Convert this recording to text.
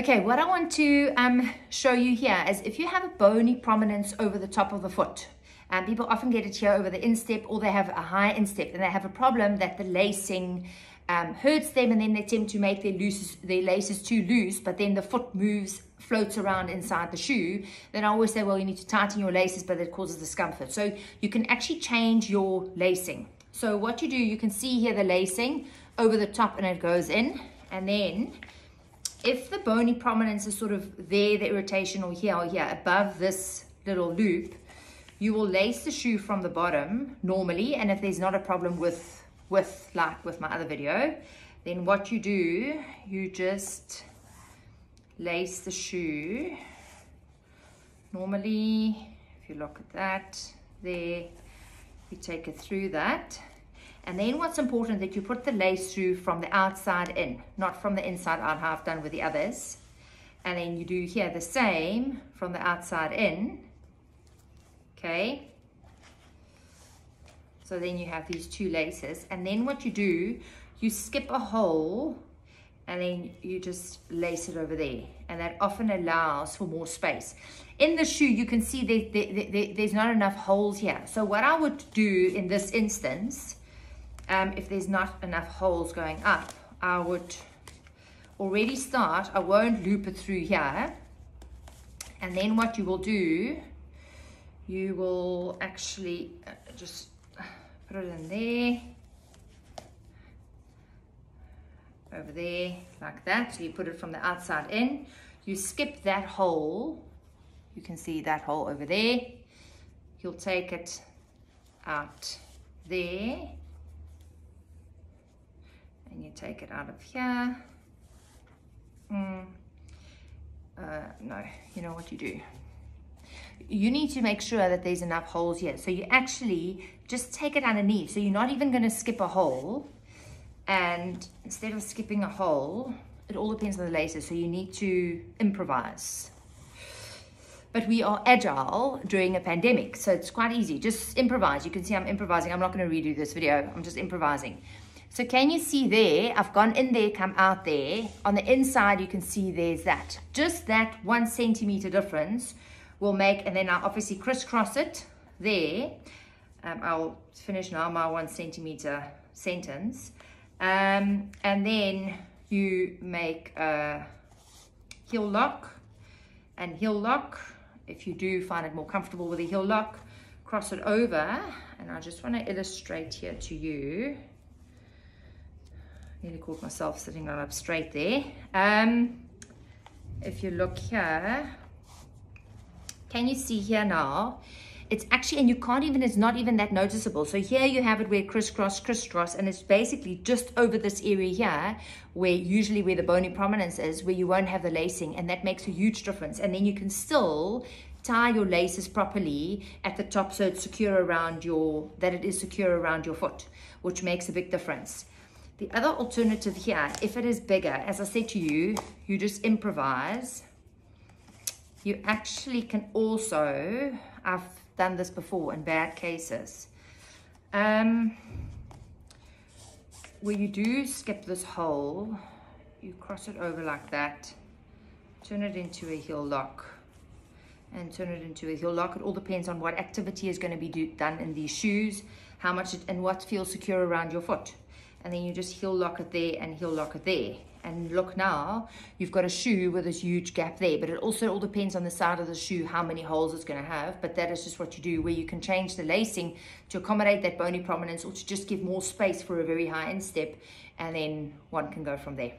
Okay, what I want to um, show you here is if you have a bony prominence over the top of the foot, um, people often get it here over the instep or they have a high instep and they have a problem that the lacing um, hurts them and then they tend to make their, loose, their laces too loose, but then the foot moves, floats around inside the shoe, then I always say, well, you need to tighten your laces, but it causes discomfort. So you can actually change your lacing. So what you do, you can see here the lacing over the top and it goes in. And then if the bony prominence is sort of there, the irritation or here or here above this little loop, you will lace the shoe from the bottom normally. And if there's not a problem with, with like with my other video, then what you do, you just lace the shoe. Normally, if you look at that, there, you take it through that. And then what's important that you put the lace through from the outside in, not from the inside out, how I've done with the others. And then you do here the same from the outside in. Okay. So then you have these two laces. And then what you do, you skip a hole and then you just lace it over there. And that often allows for more space. In the shoe, you can see there, there, there, there's not enough holes here. So what I would do in this instance um, if there's not enough holes going up, I would already start, I won't loop it through here. And then what you will do, you will actually uh, just put it in there, over there, like that. So you put it from the outside in. You skip that hole. You can see that hole over there. You'll take it out there and you take it out of here. Mm. Uh, no, you know what you do. You need to make sure that there's enough holes here. So you actually just take it underneath. So you're not even going to skip a hole. And instead of skipping a hole, it all depends on the laces. So you need to improvise. But we are agile during a pandemic. So it's quite easy. Just improvise. You can see I'm improvising. I'm not going to redo this video. I'm just improvising. So can you see there, I've gone in there, come out there. On the inside, you can see there's that. Just that one centimeter difference will make, and then I'll obviously crisscross it there. Um, I'll finish now my one centimeter sentence. Um, and then you make a heel lock and heel lock. If you do find it more comfortable with a heel lock, cross it over. And I just want to illustrate here to you nearly caught myself sitting right up straight there. Um, if you look here, can you see here now? It's actually, and you can't even, it's not even that noticeable. So here you have it where crisscross, crisscross, and it's basically just over this area here, where usually where the bony prominence is, where you won't have the lacing, and that makes a huge difference. And then you can still tie your laces properly at the top so it's secure around your, that it is secure around your foot, which makes a big difference. The other alternative here, if it is bigger, as I said to you, you just improvise. You actually can also, I've done this before in bad cases, um, where you do skip this hole, you cross it over like that, turn it into a heel lock and turn it into a heel lock. It all depends on what activity is going to be do, done in these shoes, how much it, and what feels secure around your foot and then you just heel lock it there and heel lock it there. And look now, you've got a shoe with this huge gap there, but it also all depends on the side of the shoe, how many holes it's gonna have, but that is just what you do, where you can change the lacing to accommodate that bony prominence or to just give more space for a very high instep, and then one can go from there.